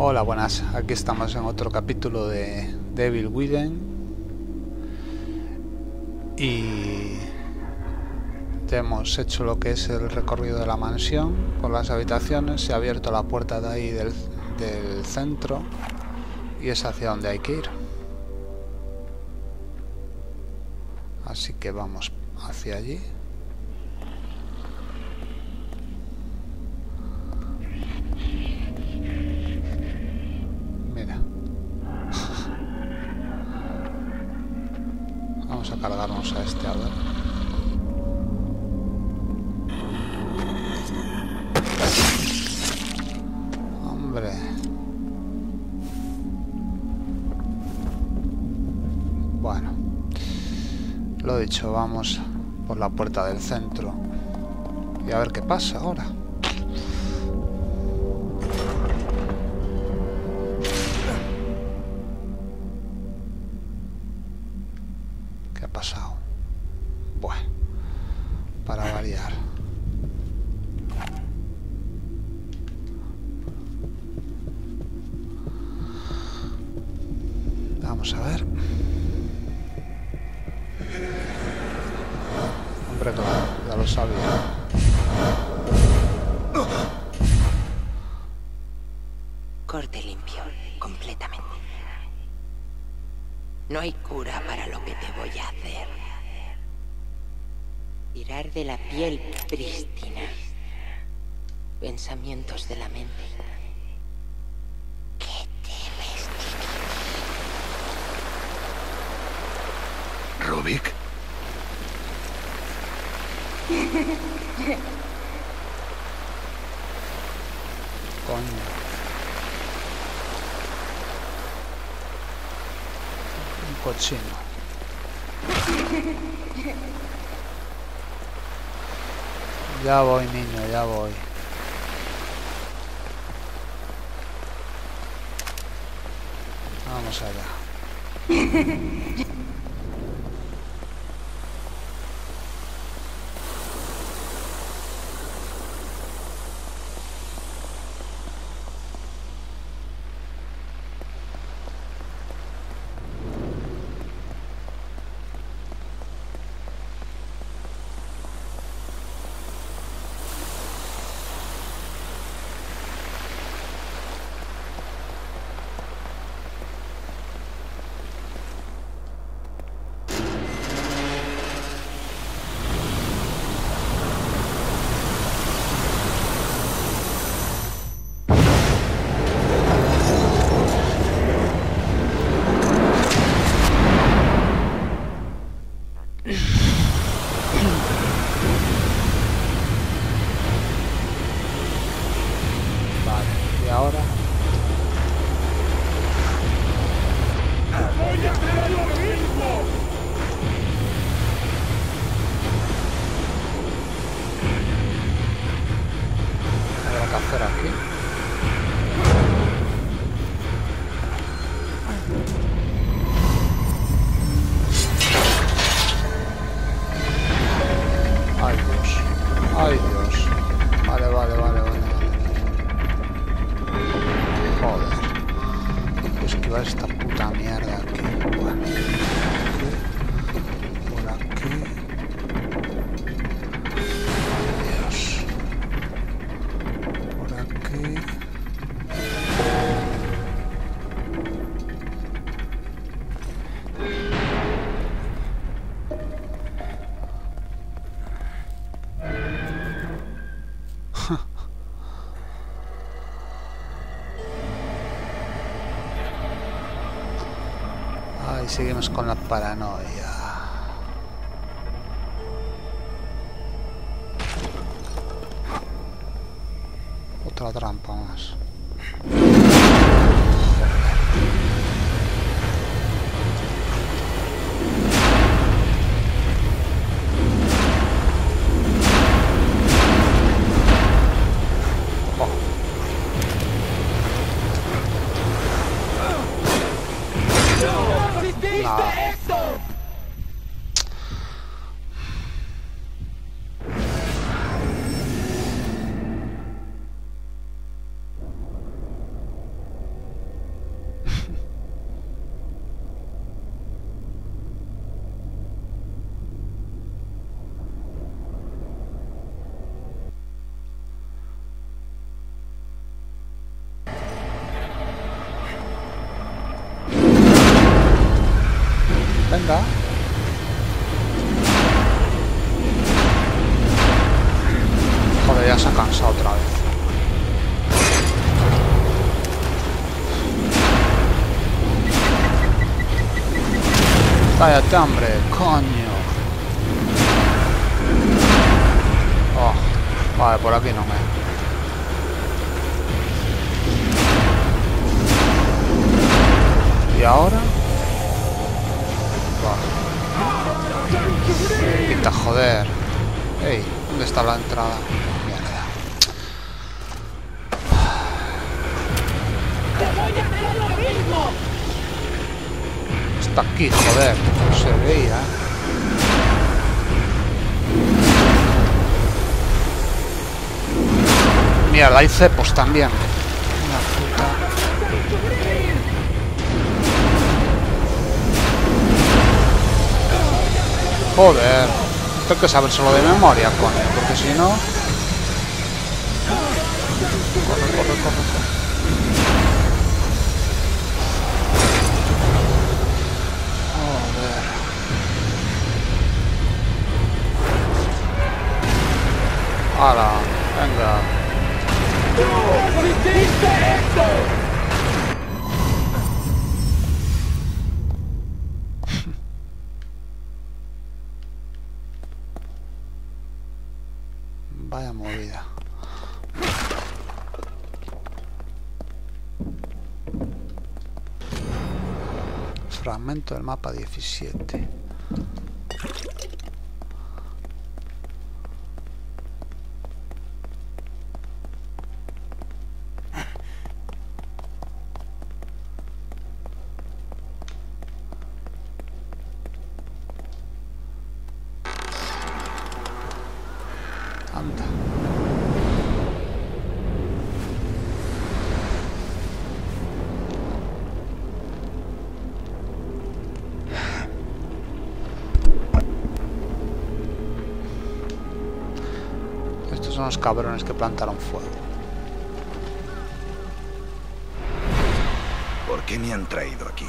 Hola, buenas. Aquí estamos en otro capítulo de Devil Within. Y ya hemos hecho lo que es el recorrido de la mansión con las habitaciones. Se ha abierto la puerta de ahí del, del centro y es hacia donde hay que ir. Así que vamos hacia allí. Vamos por la puerta del centro. Y a ver qué pasa ahora. Coño. Cochino. Ya voy, niño, ya voy. Vamos allá. Joder. Pues que va esta puta mierda aquí. Bueno. Seguimos con la paranoia. Por aquí no me. ¿Y ahora? Vale. Quita, joder. Ey, ¿dónde está la entrada? Mierda. Está aquí, joder. No se veía. Mierda, hay cepos también. Una puta. Joder. Hay que sabérselo de memoria, coño, porque si no... Corre, corre, corre, corre. Joder. Venga. Vaya movida. Fragmento del mapa 17. Son los cabrones que plantaron fuego. ¿Por qué me han traído aquí?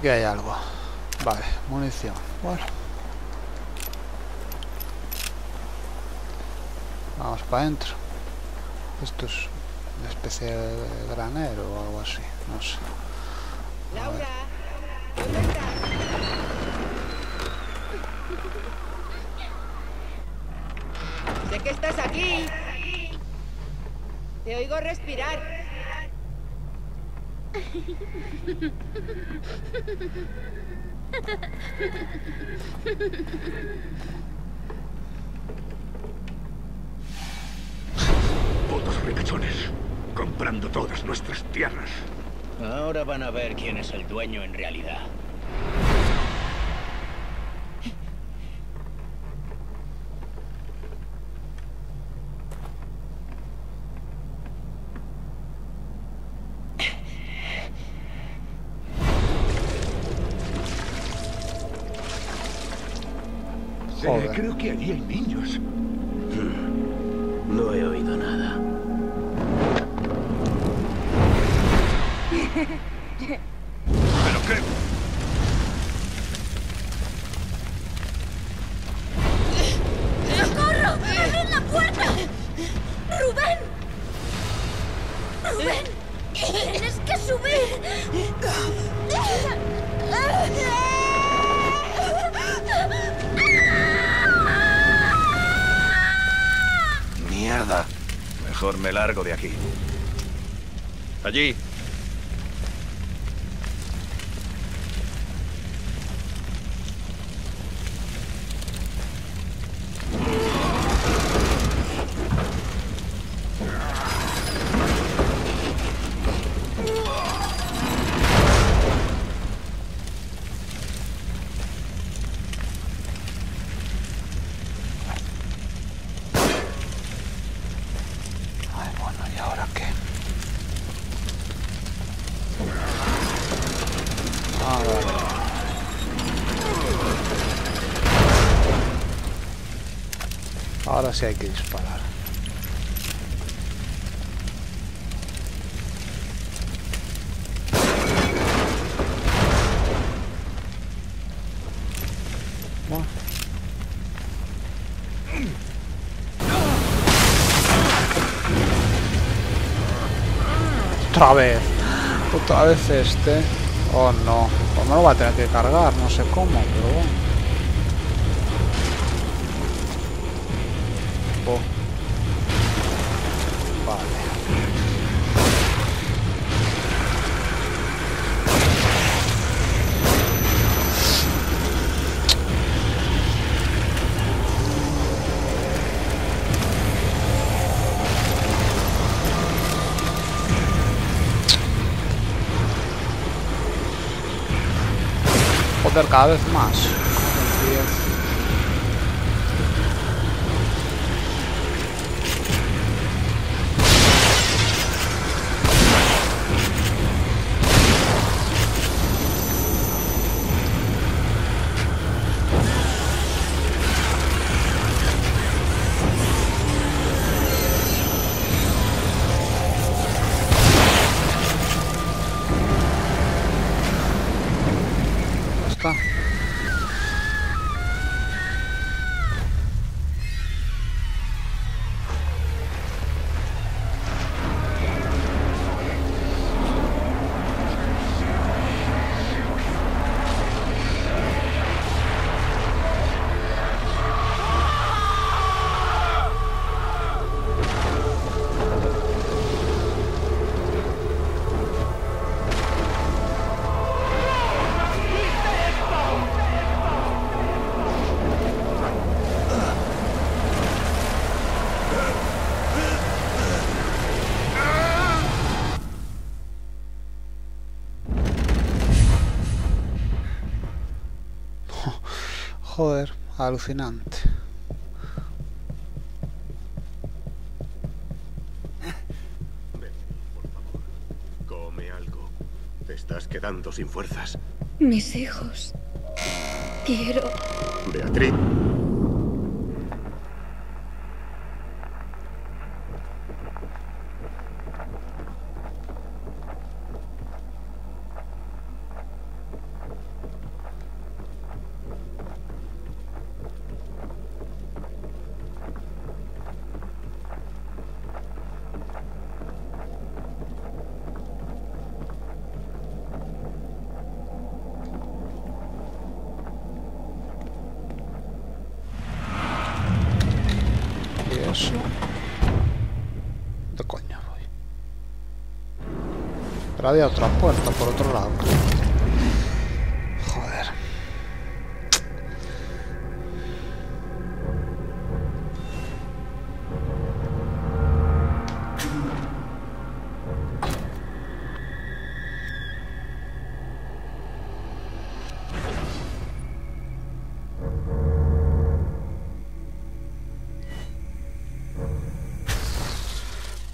Aquí hay algo. Vale, munición. Bueno. Vamos para adentro. Esto es una especie de granero o algo así. No sé. Laura. Sé que estás aquí. Te oigo respirar. Putos ricachones, comprando todas nuestras tierras. Ahora van a ver quién es el dueño en realidad. Creo que allí hay niños. Allí. Sí hay que disparar. Otra vez. Otra vez este. Oh no. Pues me lo va a tener que cargar. No sé cómo, pero bueno. Joder, cada vez Joder, alucinante. Come algo. Te estás quedando sin fuerzas. Mis hijos. Quiero. Beatriz. Y eso. ¿De coña voy? Pero había otra puerta por otro lado.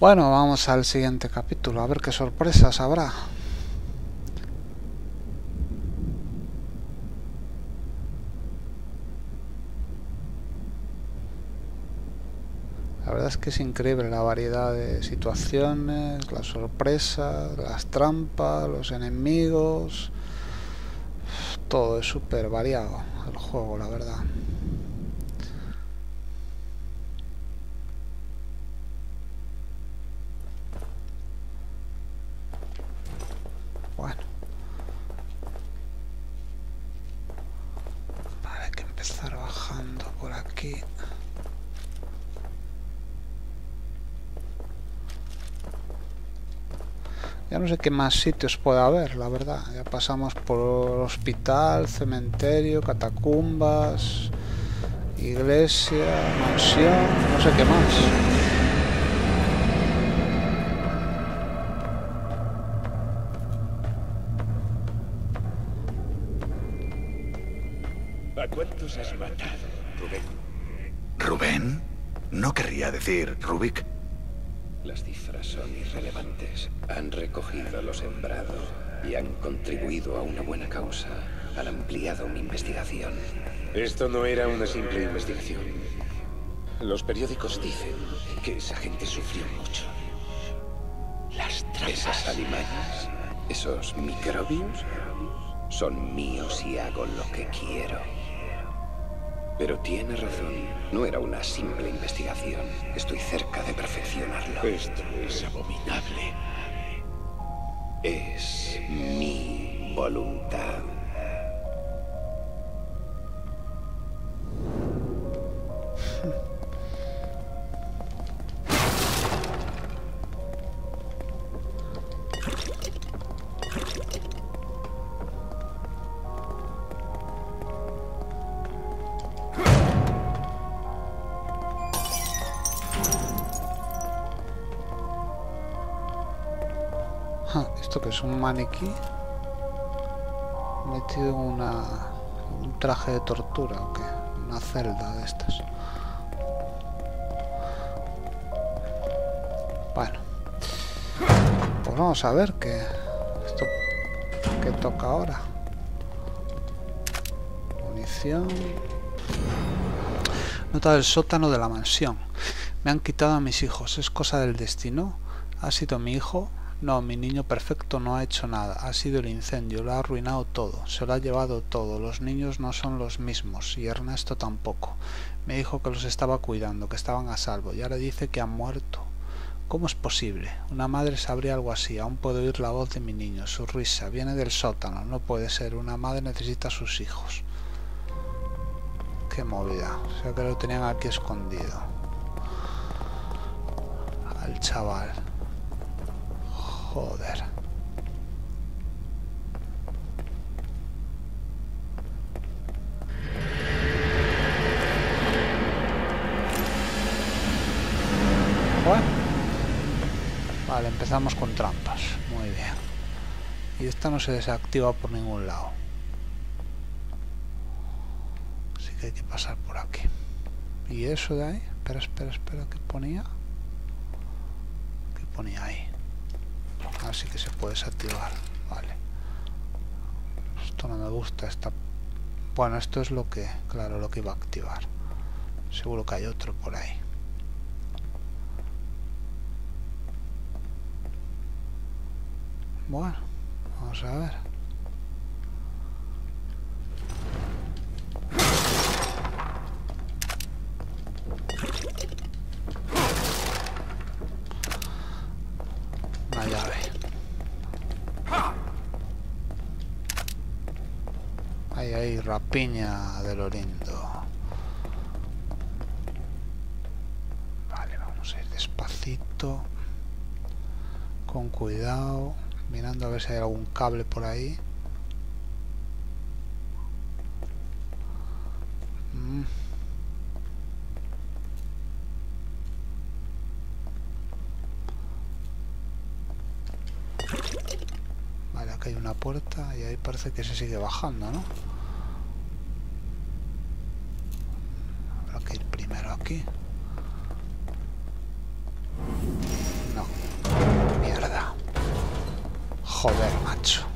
Bueno, vamos al siguiente capítulo, a ver qué sorpresas habrá. La verdad es que es increíble la variedad de situaciones, las sorpresas, las trampas, los enemigos. Todo es súper variado el juego, la verdad. Ya no sé qué más sitios puede haber, la verdad. Ya pasamos por hospital, cementerio, catacumbas, iglesia, mansión, no sé qué más. Causa. Han ampliado mi investigación. Esto no era una simple investigación. Los periódicos dicen que esa gente sufrió mucho. Las Esas alimañas, esos microbios, son míos y hago lo que quiero. Pero tiene razón. No era una simple investigación. Estoy cerca de perfeccionarlo. Esto es abominable. Es mi voluntad. ¿Esto que es un maniquí? Metido una, un traje de tortura o qué? Una celda de estas. Bueno. Pues vamos a ver qué... Esto... ¿Qué toca ahora? Munición... Nota del sótano de la mansión. Me han quitado a mis hijos. ¿Es cosa del destino? ¿Ha sido mi hijo? No, mi niño perfecto no ha hecho nada. Ha sido el incendio, lo ha arruinado todo. Se lo ha llevado todo. Los niños no son los mismos y Ernesto tampoco. Me dijo que los estaba cuidando, que estaban a salvo y ahora dice que han muerto. ¿Cómo es posible? Una madre sabría algo así. Aún puedo oír la voz de mi niño, su risa. Viene del sótano. No puede ser. Una madre necesita a sus hijos. Qué movida. O sea que lo tenían aquí escondido. Al chaval. Joder. Bueno. Vale, empezamos con trampas. Muy bien. Y esta no se desactiva por ningún lado. Así que hay que pasar por aquí. ¿Y eso de ahí? Espera, espera, espera. ¿Qué ponía? ¿Qué ponía ahí? Así que se puede desactivar vale. Esto no me gusta esta bueno esto es lo que claro lo que iba a activar. Seguro que hay otro por ahí. Bueno vamos a ver una llave Ahí, rapiña de lo lindo. Vale, vamos a ir despacito. Con cuidado. Mirando a ver si hay algún cable por ahí. Mm. Vale, acá hay y ahí parece que se sigue bajando, ¿no? Habrá que ir primero aquí. No. Mierda. Joder, macho.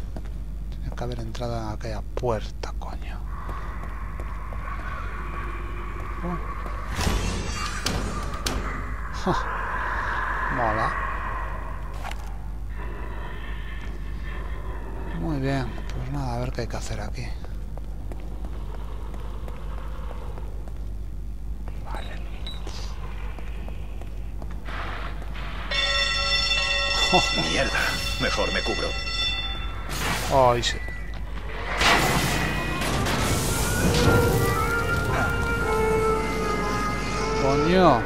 Tiene que haber entrado en aquella puerta, Ay, sí. Coño.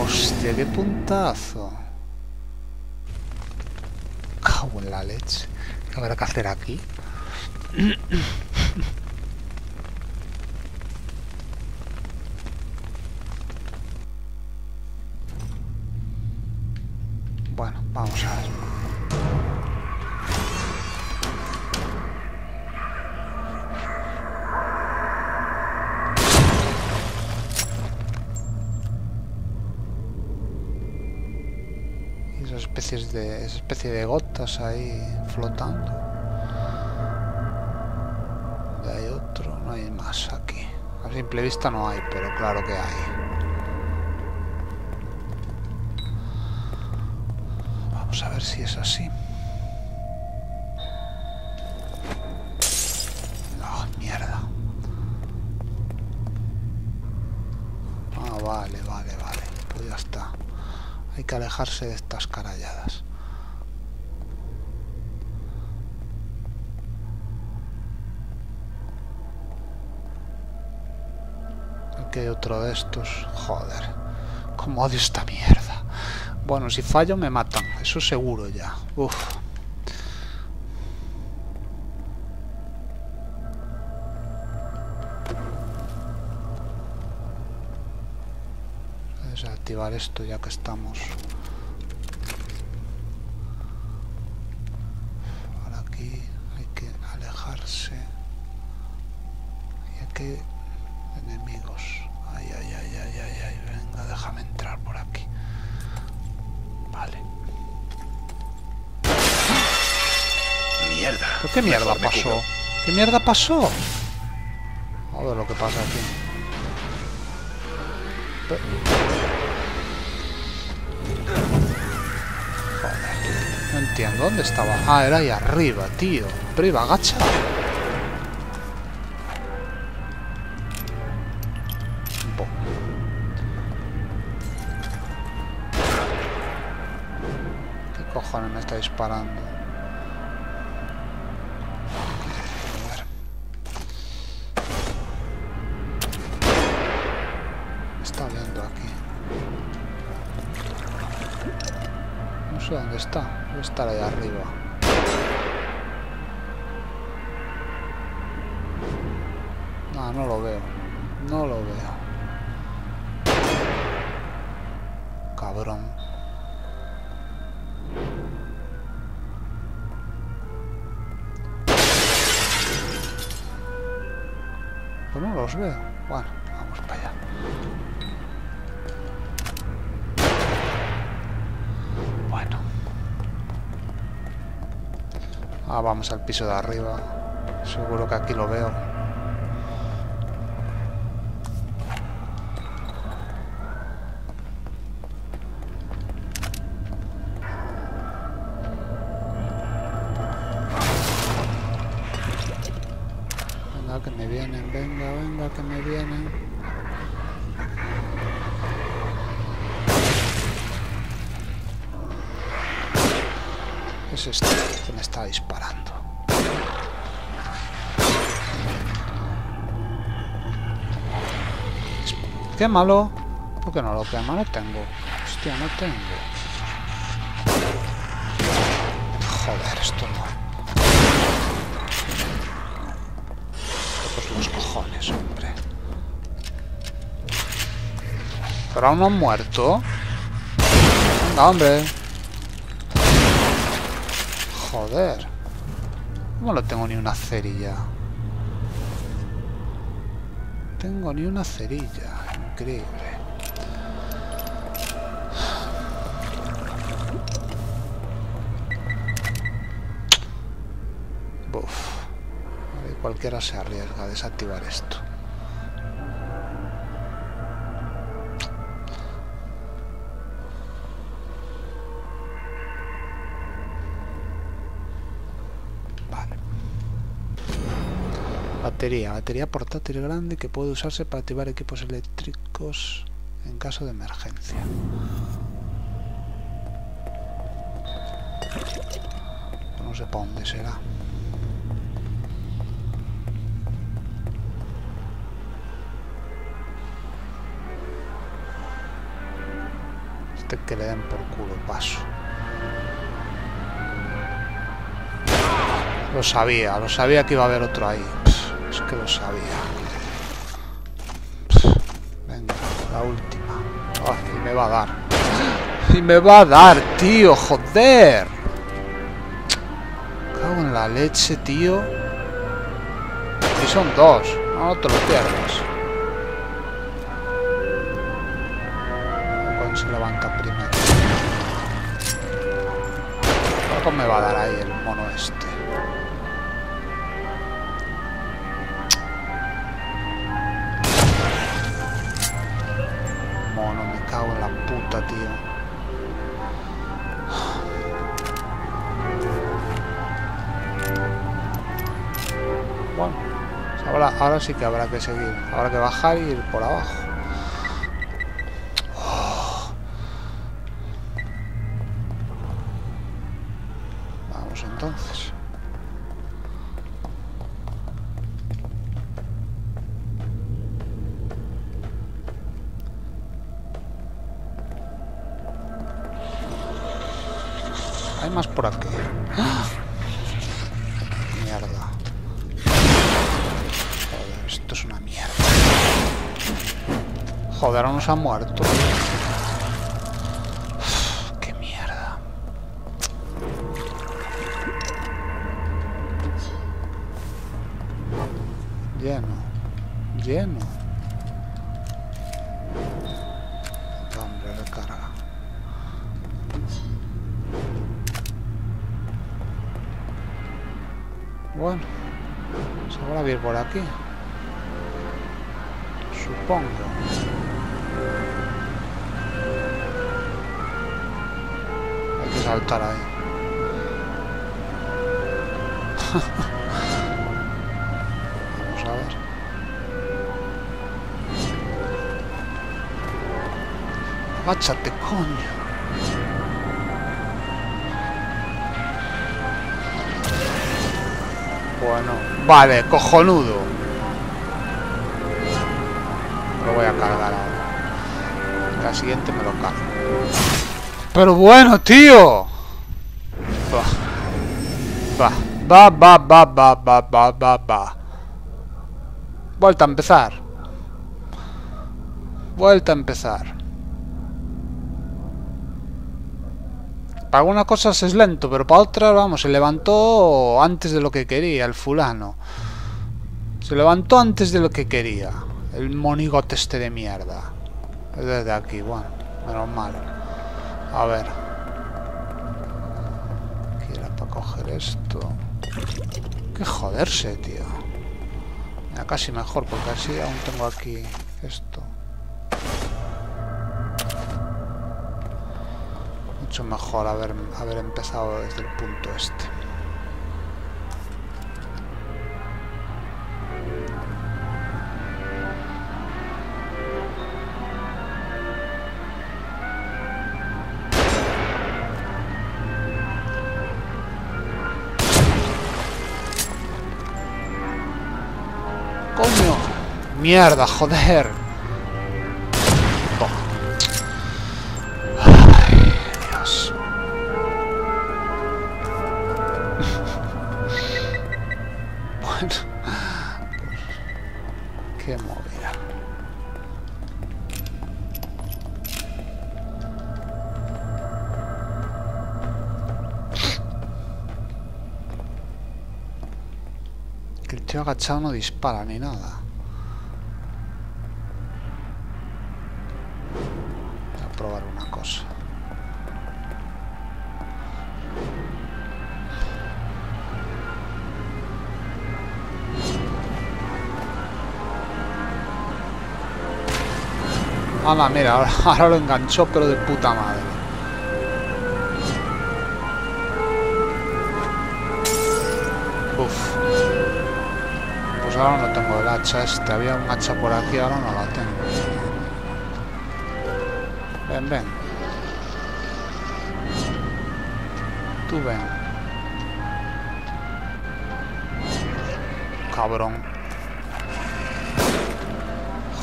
Hostia, qué puntazo. Cago en la leche. ¿Qué habrá que hacer aquí? especies de especie de gotas ahí flotando. Hay otro, no hay más aquí. A simple vista no hay, pero claro que hay. Vamos a ver si es así. Ah, vale, vale, vale. Pues ya está. Hay que alejarse de estas otro de estos. Joder. Cómo odio esta mierda. Bueno, si fallo me matan. Eso seguro ya. Uf. Desactivar esto ya que estamos. Qué mierda pasó? ¿Qué mierda pasó? Joder, lo que pasa aquí. Joder, no entiendo. ¿Dónde estaba? Ah, era ahí arriba, tío. Agacha. Bo. ¿Qué cojones me está disparando? Debe estar ahí arriba. No, no lo veo. No lo veo. Cabrón. Pues no los veo. Vamos al piso de arriba. Seguro que aquí lo veo. Quémalo. ¿Por qué no lo quema? No tengo. Hostia, no tengo. Joder, esto no. Pues los cojones, hombre. Pero aún no han muerto. Venga, hombre. Joder. No lo tengo ni una cerilla. Tengo ni una cerilla. Increíble. Buf. Cualquiera se arriesga a desactivar esto. Batería. Batería portátil grande que puede usarse para activar equipos eléctricos en caso de emergencia. No sé para dónde será. Este que le den por culo, paso. Lo sabía, lo sabía que iba a haber otro ahí. Que lo sabía. Venga, la última. Y me va a dar. Y me va a dar, tío, joder. Cago en la leche, tío. Y son dos. No te lo pierdas. Se levanta primero. Algo me va a dar ahí el mono este. Sí que habrá que seguir. Habrá que bajar y ir por abajo. Oh. Vamos entonces. Hay más por aquí. ¡Ah! Joder, nos ha muerto. Vale, cojonudo. Lo voy a cargar ahora. La siguiente me lo cargo. Pero bueno, tío. Va. Va, va, va, va, va, va, va, va. Vuelta a empezar. Vuelta a empezar. Para algunas cosas es lento, pero para otras, vamos, se levantó antes de lo que quería el fulano. Se levantó antes de lo que quería. El monigote este de mierda. Es desde aquí, bueno, menos mal. A ver. Aquí era para coger esto. Que joderse, tío. Mira, casi mejor, porque así aún tengo aquí esto. Mejor haber, haber empezado desde el punto este. ¡Coño! ¡Mierda, joder! Agachado no dispara ni nada. Voy a probar una cosa. Hala, mira, ahora lo enganchó, pero de puta madre. Ahora no tengo el hacha este. Había un hacha por aquí, ahora no la tengo. Ven, ven. Tú ven. Cabrón.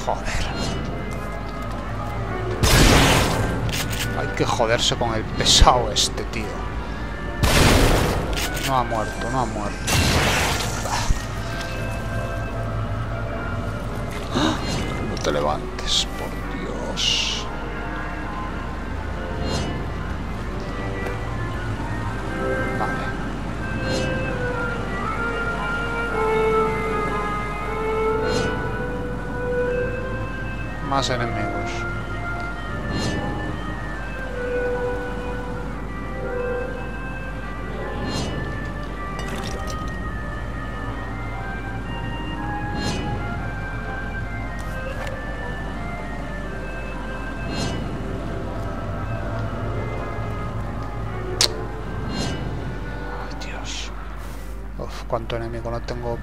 Joder. Hay que joderse con el pesado este, tío. No ha muerto, no ha muerto. Te levantes, por Dios. Vale. Más enemigos. Enemigo no tengo.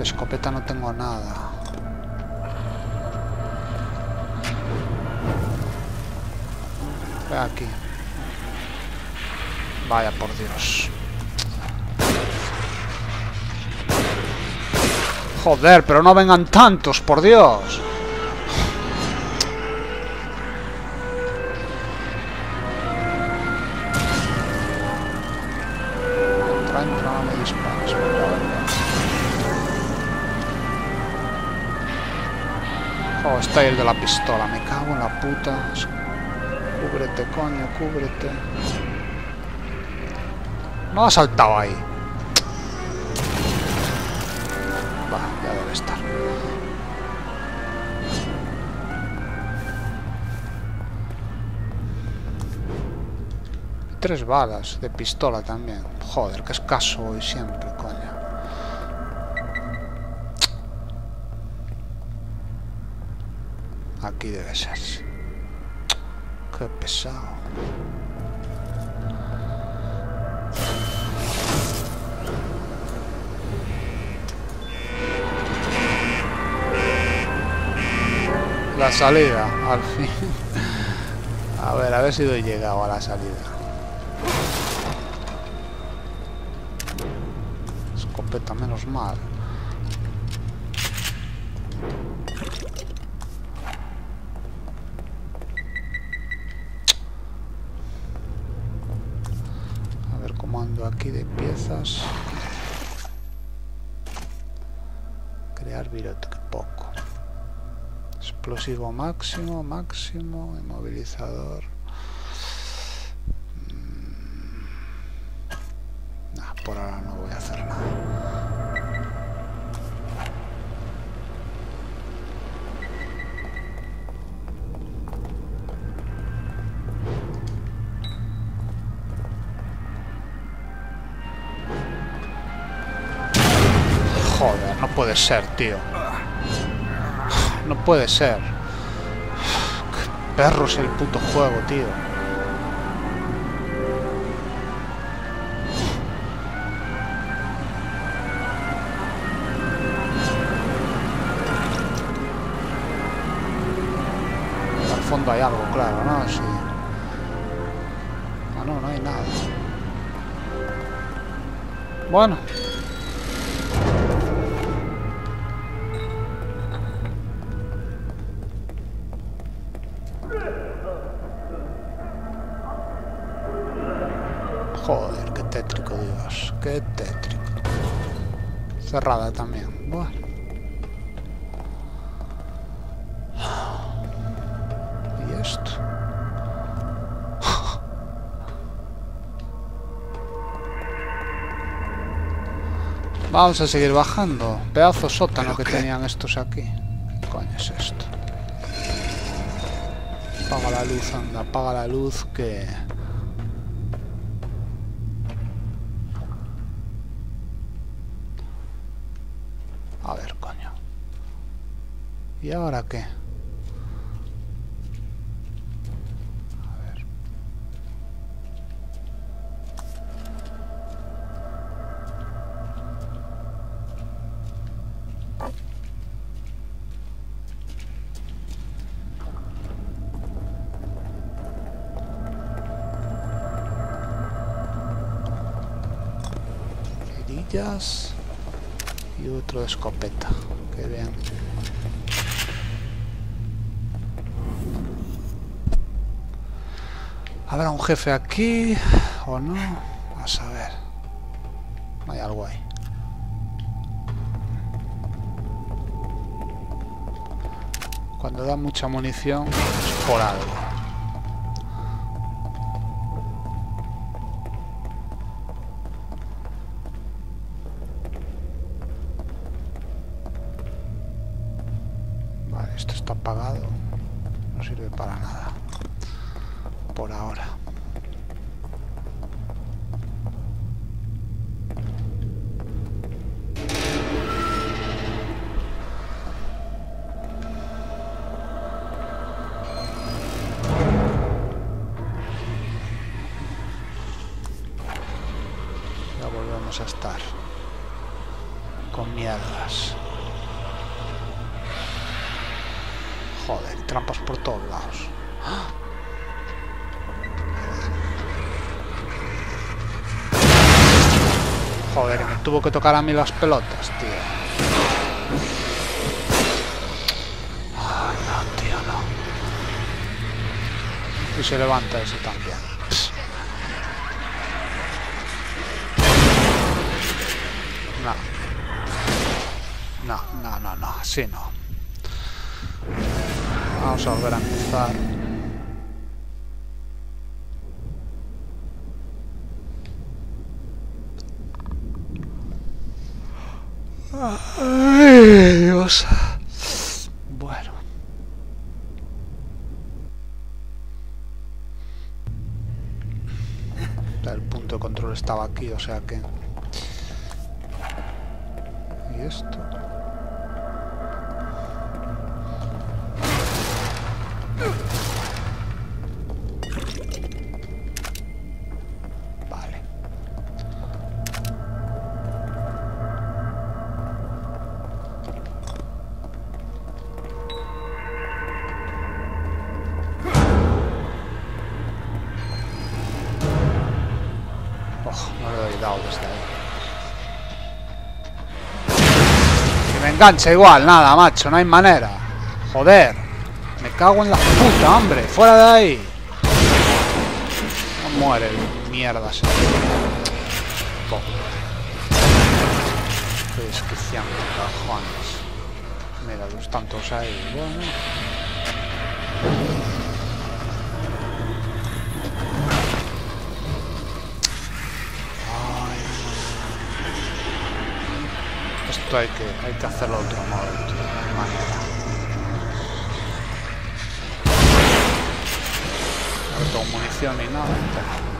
Escopeta no tengo nada. Aquí. Vaya por Dios. Joder, pero no vengan tantos, por Dios. Está el de la pistola, me cago en la puta. Cúbrete, coño, cúbrete. No ha saltado ahí. Va, ya debe estar. Tres balas de pistola también. Joder, qué escaso hoy siempre, coño. Aquí debe ser. Qué pesado. La salida, al fin. A ver, a ver si doy llegado a la salida. Escopeta, menos mal. De piezas. Crear que poco. Explosivo máximo, máximo, inmovilizador. Puede ser, tío. No puede ser. Qué perro es el puto juego, tío. Al fondo hay algo, claro, ¿no? Ah, no, no hay nada. Bueno. Joder, qué tétrico, Dios. Qué tétrico. Cerrada también. Bueno. ¿Y esto? Vamos a seguir bajando. Pedazo sótano que tenían estos aquí. ¿Qué coño es esto? Apaga la luz, anda, apaga la luz que... A ver, coño. ¿Y ahora qué? A y otro escopeta. Que bien. ¿Habrá un jefe aquí o no? A saber. Hay algo ahí. Cuando da mucha munición es por algo. Todos lados. Joder, me tuvo que tocar a mí las pelotas, tío. Ay, no, tío, no. Y se levanta ese también. No. No, no, no, no, así no. Vamos a volver a empezar. Ay, Dios. Bueno. El punto de control estaba aquí, o sea que... engancha igual, nada, macho, no hay manera. Joder. Me cago en la puta, hombre. Fuera de ahí. No muere mierda ese. Pobre. Qué desquiciante, cojones. Mira, los tantos ahí. Bueno. Esto hay que, hay que hacerlo de otro modo, de otra manera. No tengo munición ni nada. pero-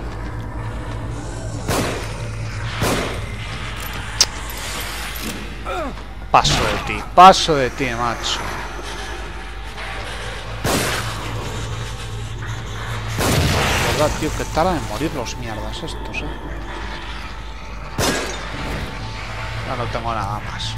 Paso de ti, paso de ti, macho. verdad, tío, que tardan en morir los mierdas estos, eh. No tengo nada más.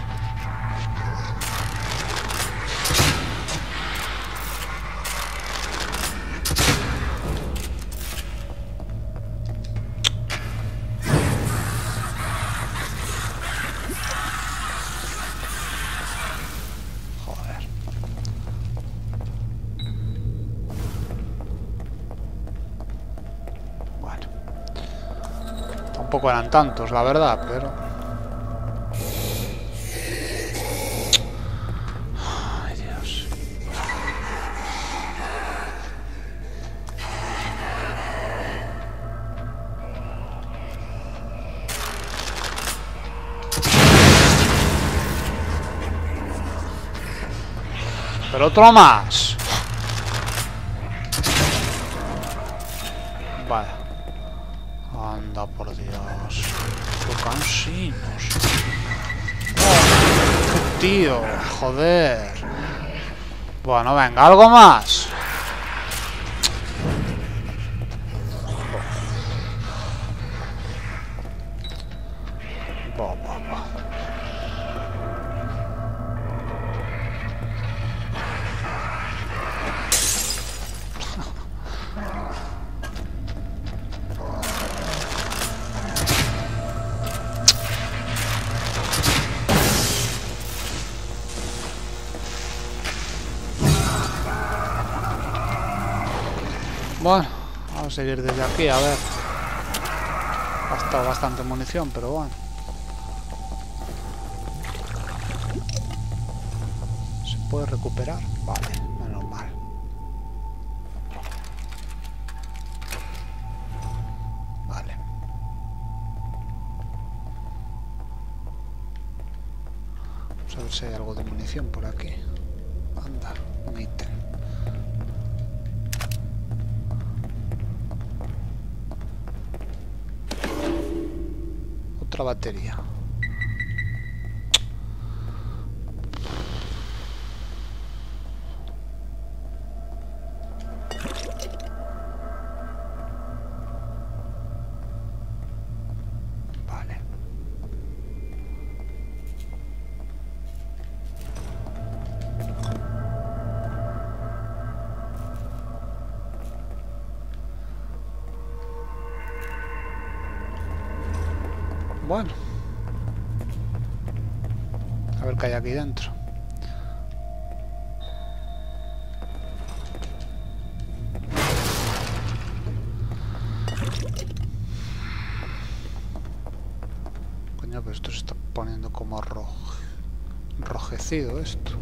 Eran tantos, la verdad, pero... Pero otro más. Vale. Anda, por Dios. Qué cansinos. Oh, tío, joder. Bueno, venga, algo más. Seguir desde aquí, a ver. Ha estado bastante munición, pero bueno. ¿Se puede recuperar? Vale, menos mal. Vale. Vamos a ver si hay algo de munición por aquí. Coño, pero esto se está poniendo como rojo. Enrojecido esto.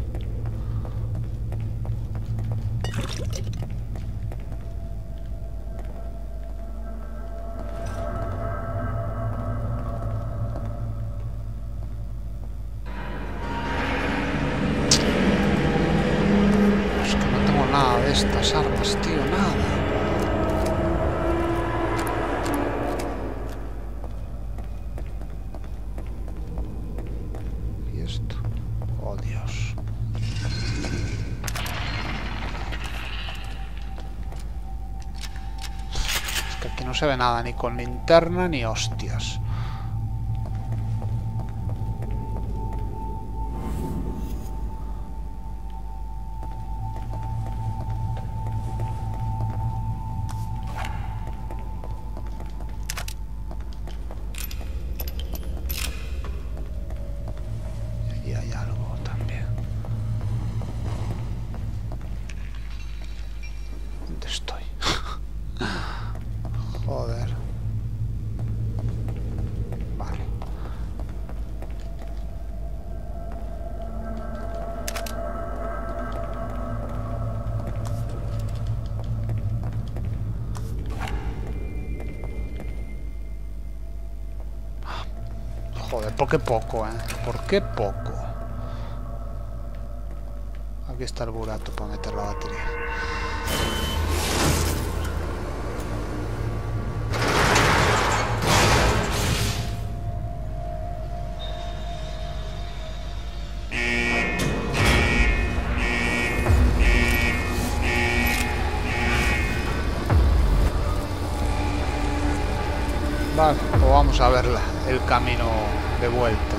Se ve nada, ni con linterna ni hostias. Qué poco, eh? ¿Por qué poco? Aquí está el burato para meter la batería. Vale, pues vamos a ver la- el camino de vuelta.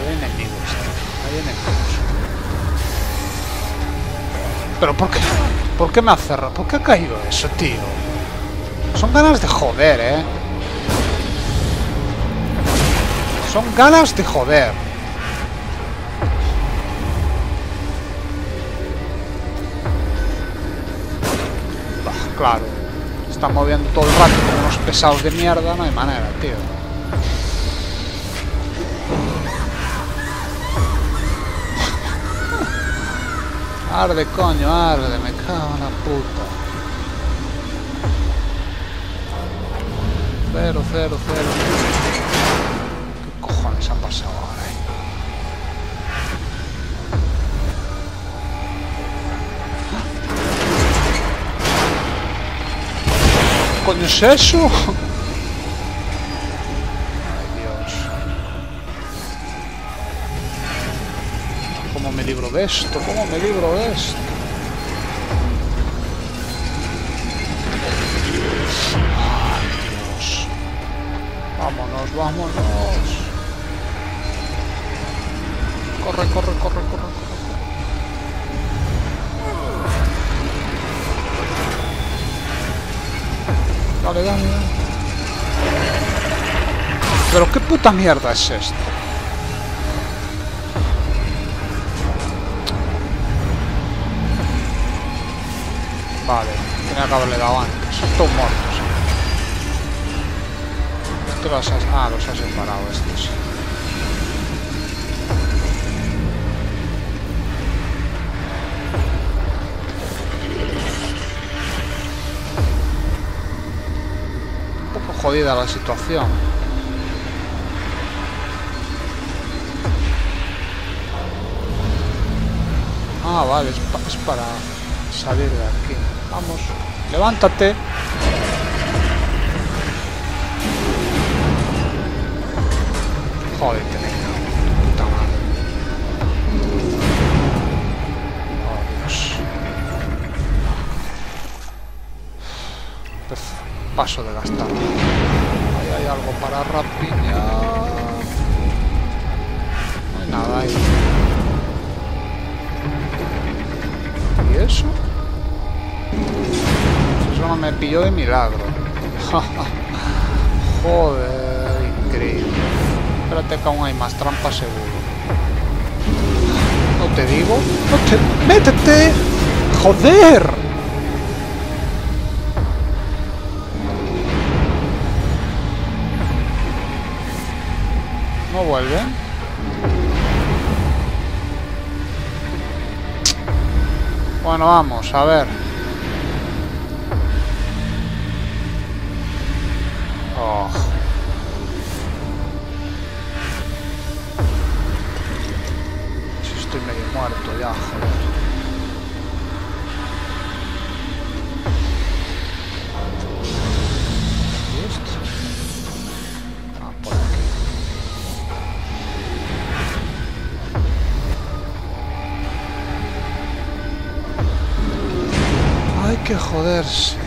Hay enemigos, tío, hay enemigos. Pero ¿por qué? ¿Por qué me ha cerrado? ¿Por qué ha caído eso, tío? Son ganas de joder, ¿eh? Son ganas de joder. Están moviendo todo el rato como unos pesados de mierda, no hay manera, tío. Arde, coño, arde, me cago en la puta. Cero, cero, cero. Coño es eso? Ay, Dios. ¿Cómo me libro de esto? ¿Cómo me libro de esto? Dios. Vámonos, vámonos. Corre, corre. Pero qué puta mierda es esto. Vale, tenía que haberle dado antes. Estos muertos. Esto los has... Ah, los ha separado estos. Jodida la situación. Ah, vale, es, pa- es para salir de aquí. Vamos, levántate. Niño. Puta. Oh, Paso de gastar. Algo para rapiñar. No hay nada ahí. ¿Y eso? Eso no me pilló de milagro. Joder, increíble. Espérate que aún hay más trampas seguro. No te digo. No te... ¡Métete! ¡Joder! No vuelven. Bueno, vamos, a ver. Que joderse.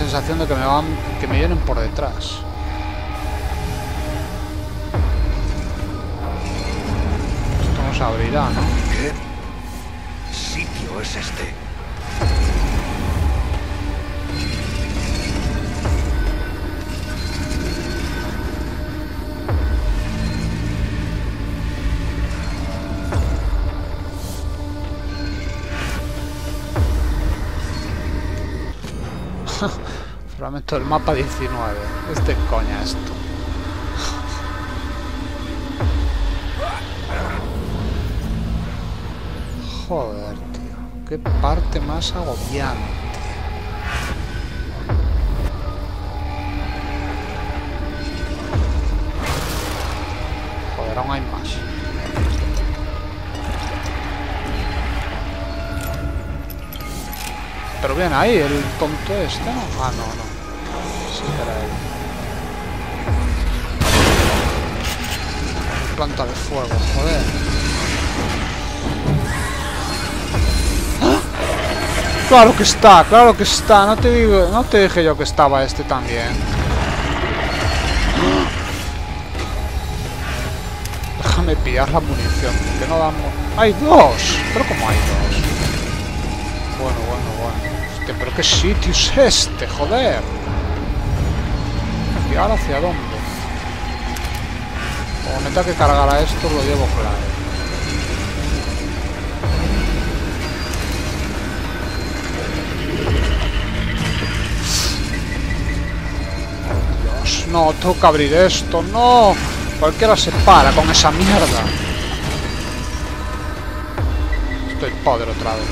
Sensación de que me van, que me vienen por detrás. Esto no se abrirá, ¿no? ¿Qué sitio es este? Fragmento del mapa 19. Este coña esto. Joder, tío. Qué parte más agobiante. Joder, aún hay más. Pero bien ahí, el tonto este, ¿no? Ah, no, Planta de fuego, joder. ¡Ah! Claro que está, claro que está. No te digo, no te dije yo que estaba este también. ¡Ah! Déjame pillar la munición, que no damos. Hay dos, pero como hay dos. Bueno, bueno, bueno. Hostia, pero qué sitio es este, joder. ¿Y ahora hacia dónde? Tenga que cargar a esto, lo llevo claro. Dios, no, tengo que abrir esto, no. Cualquiera se para con esa mierda. Estoy podre otra vez.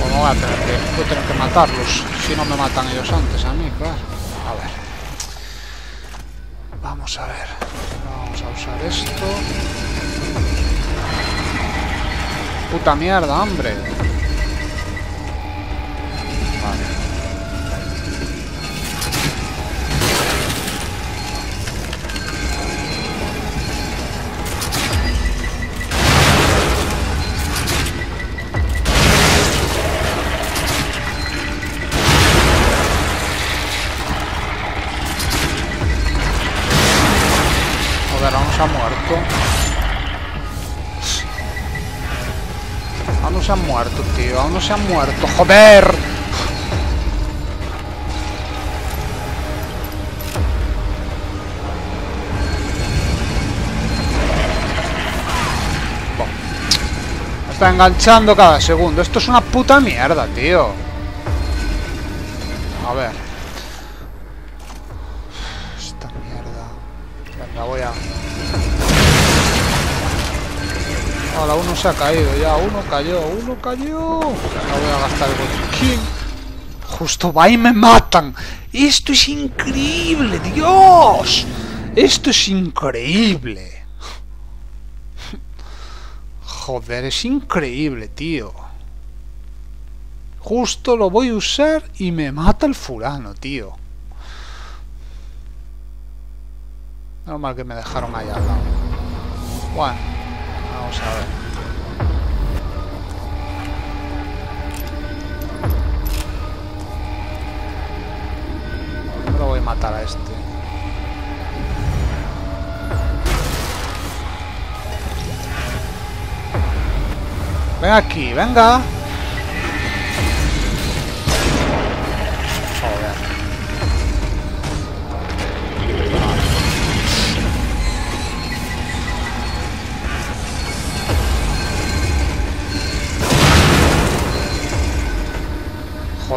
Pues voy a tener que, voy tener que matarlos. Si no me matan ellos antes a mí, claro. Vamos a ver. Vamos a usar esto. Puta mierda, hombre. Se ha muerto, tío. Aún no se ha muerto. ¡Joder! Está enganchando cada segundo. Esto es una puta mierda, tío. A ver. Ahora uno se ha caído ya. Uno cayó. Uno cayó. Ahora voy a gastar el botiquín. Justo va y me matan. Esto es increíble, Dios. Esto es increíble. Joder, es increíble, tío. Justo lo voy a usar y me mata el fulano, tío. Normal que me dejaron ahí al lado. Bueno, vamos a ver. Primero voy a matar a este. Ven aquí, venga.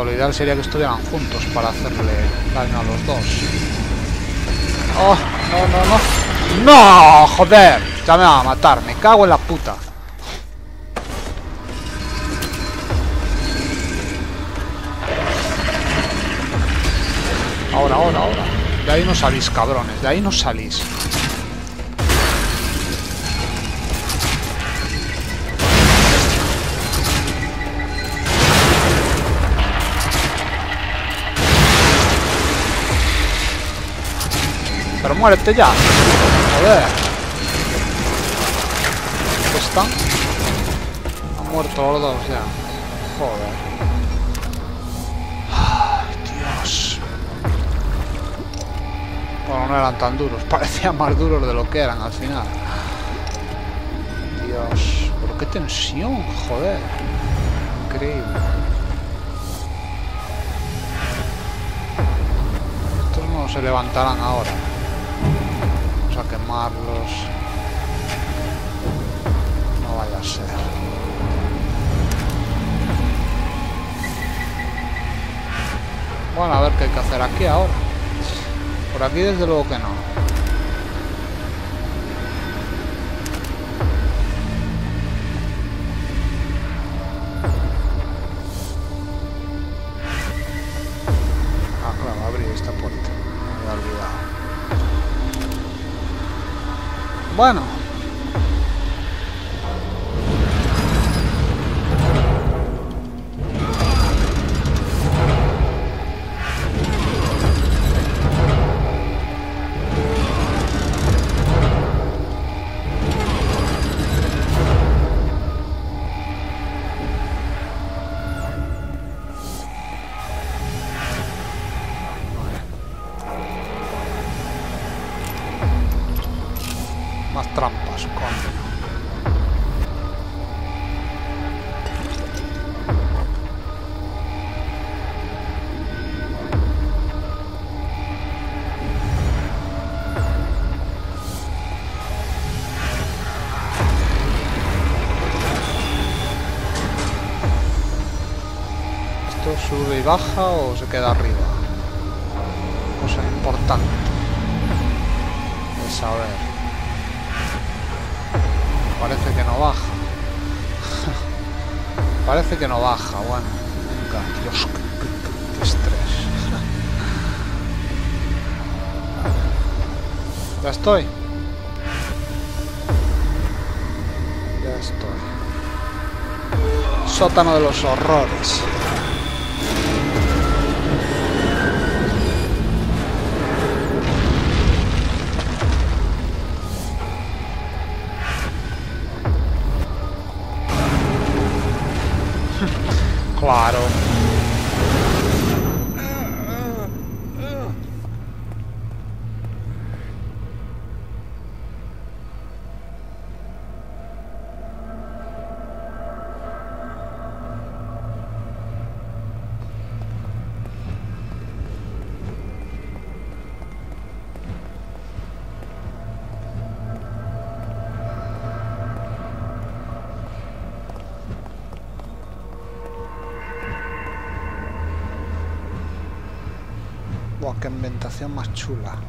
Lo ideal sería que estuvieran juntos para hacerle daño a los dos. ¡Oh! ¡No, no, no! ¡No! ¡Joder! Ya me va a matar, me cago en la puta. Ahora, ahora, ahora. De ahí no salís, cabrones. De ahí no salís. Muérete ya. Joder. ¿Dónde están? Han muerto los dos ya. Joder. Dios. Bueno, no eran tan duros. Parecían más duros de lo que eran al final. Dios. Pero qué tensión, joder. Increíble. Estos no se levantarán ahora. A quemarlos. No vaya a ser. Bueno, a ver qué hay que hacer aquí ahora. Por aquí desde luego que no. Bueno. Ya estoy. Ya estoy. Sótano de los horrores. Claro. Ambientación más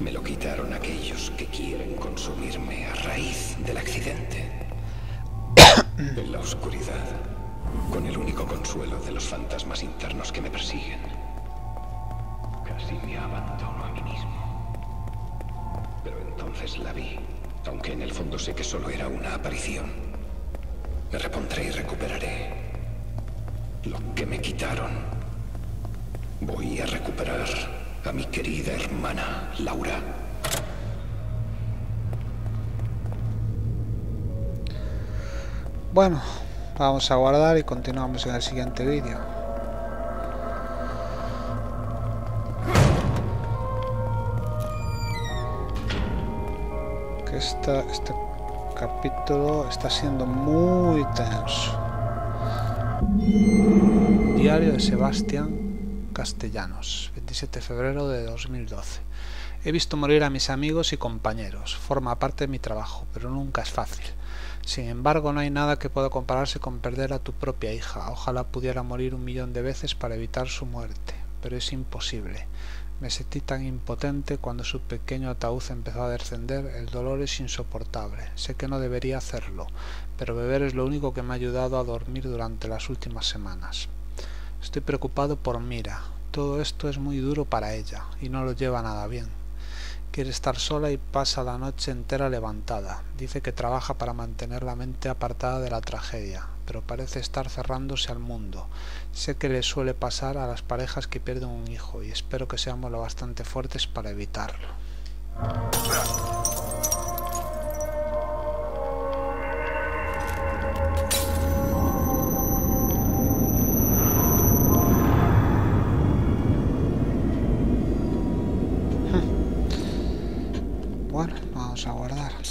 me lo quitaron aquellos que quieren consumirme a raíz del accidente. en la oscuridad, con el único consuelo de los fantasmas internos que me persiguen. Casi me abandono a mí mismo. Pero entonces la vi, aunque en el fondo sé que solo era una aparición. Me repondré y recuperaré lo que me quitaron. Voy a recuperar a mi querida hermana, Laura. Bueno, vamos a guardar y continuamos en el siguiente vídeo. Que este capítulo está siendo muy tenso. Diario de Sebastián Castellanos, 27 de febrero de 2012. He visto morir a mis amigos y compañeros. Forma parte de mi trabajo, pero nunca es fácil. Sin embargo, no hay nada que pueda compararse con perder a tu propia hija. Ojalá pudiera morir un millón de veces para evitar su muerte, pero es imposible. Me sentí tan impotente cuando su pequeño ataúd empezó a descender, el dolor es insoportable. Sé que no debería hacerlo, pero beber es lo único que me ha ayudado a dormir durante las últimas semanas. Estoy preocupado por Mira. Todo esto es muy duro para ella y no lo lleva nada bien. Quiere estar sola y pasa la noche entera levantada. Dice que trabaja para mantener la mente apartada de la tragedia, pero parece estar cerrándose al mundo. Sé que le suele pasar a las parejas que pierden un hijo y espero que seamos lo bastante fuertes para evitarlo.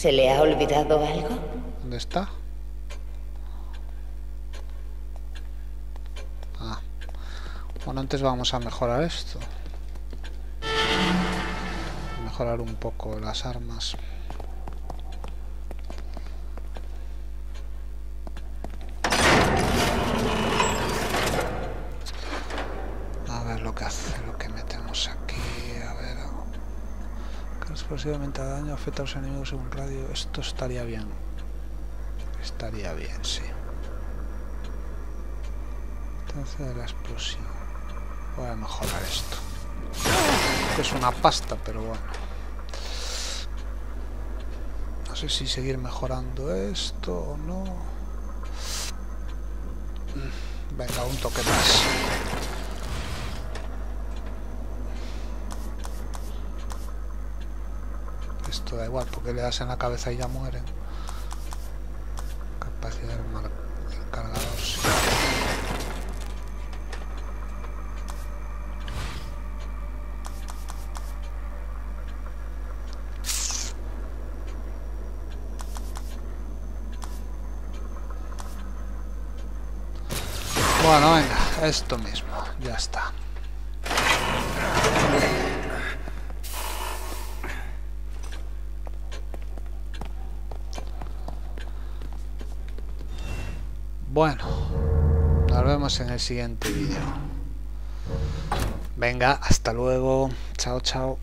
¿Se le ha olvidado algo? ¿Dónde está? Ah. Bueno, antes vamos a mejorar esto. Mejorar un poco las armas. A ver lo que hace, lo que metemos aquí. A ver. Que explosivamente a daño afecta a los enemigos según radio. Esto estaría bien. Estaría bien, sí. Distancia de la explosión. Voy a mejorar esto. Es una pasta, pero bueno. No sé si seguir mejorando esto o no. Venga, un toque más. Da igual, porque le das en la cabeza y ya mueren. Capacidad del mar- cargador. Bueno, venga, esto mismo, ya está. Bueno, nos vemos en el siguiente vídeo. Venga, hasta luego. Chao, chao.